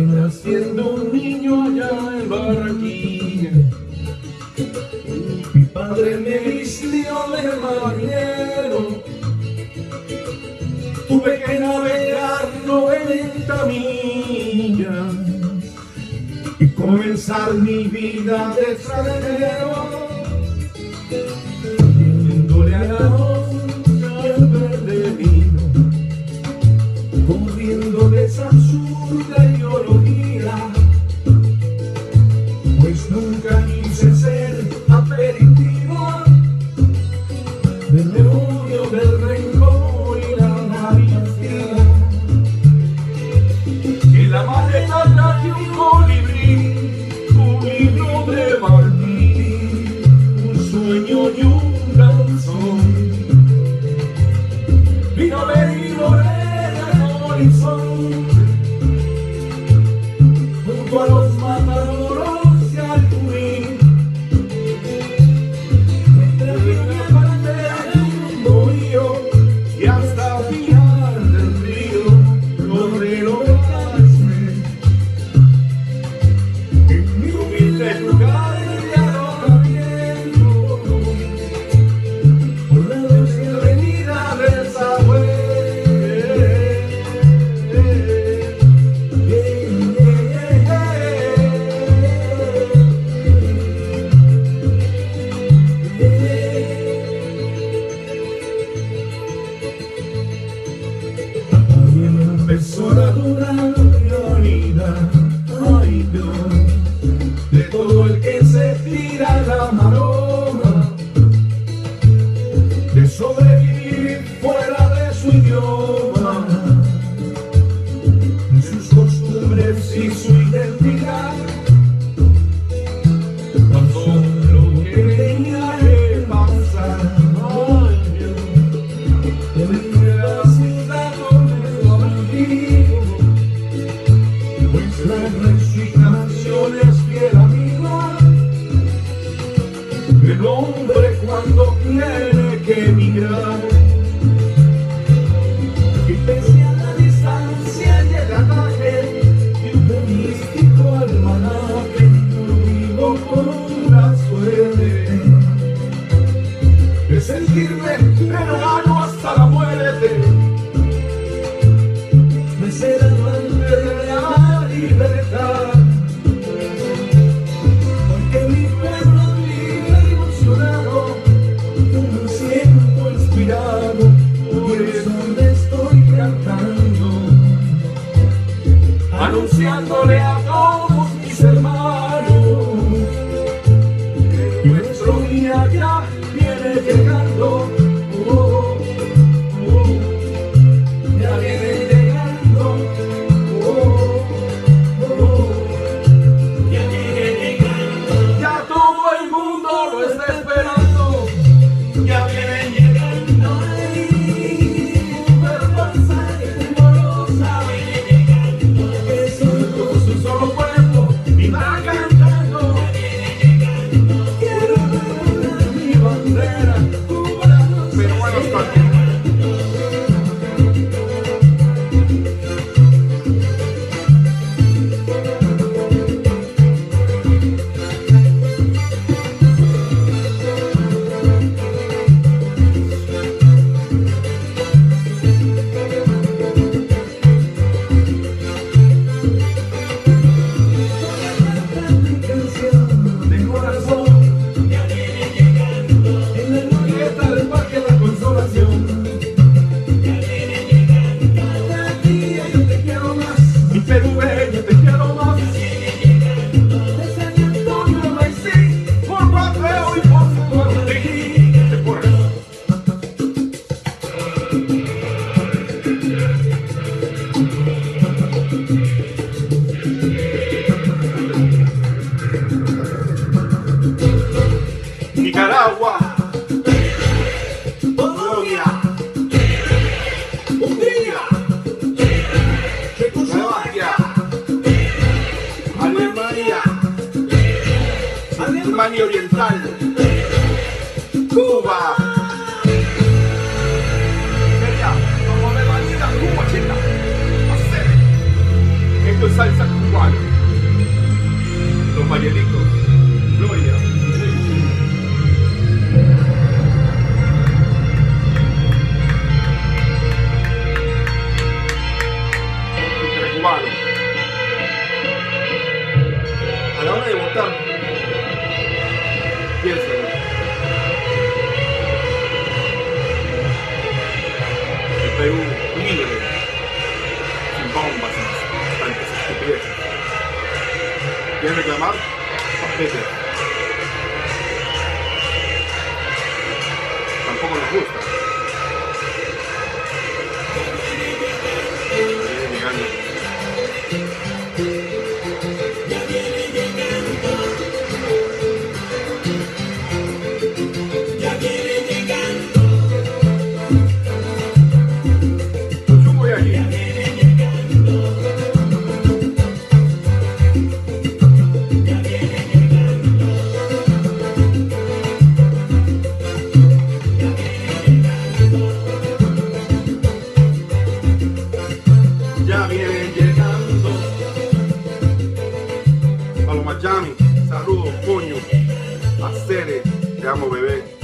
naciendo un niño allá en Barranquilla mi padre me vistió de marinero. Tuve que navegar 90 millas y comenzar mi vida de extranjero a get me gran anunciándole a todos mis hermanos. Nicaragua, Polonia, Hungría, Checoslovaquia, Alemania, Alemania Oriental, Cuba. Esto es salsa cubana. Los marielitos, gloria. Entre cubanos. A la hora de votar, piensen. El Perú libre, sin bombas, sin tantas estupideces. ¿Quieren reclamar? Paquete. Te amo, bebé.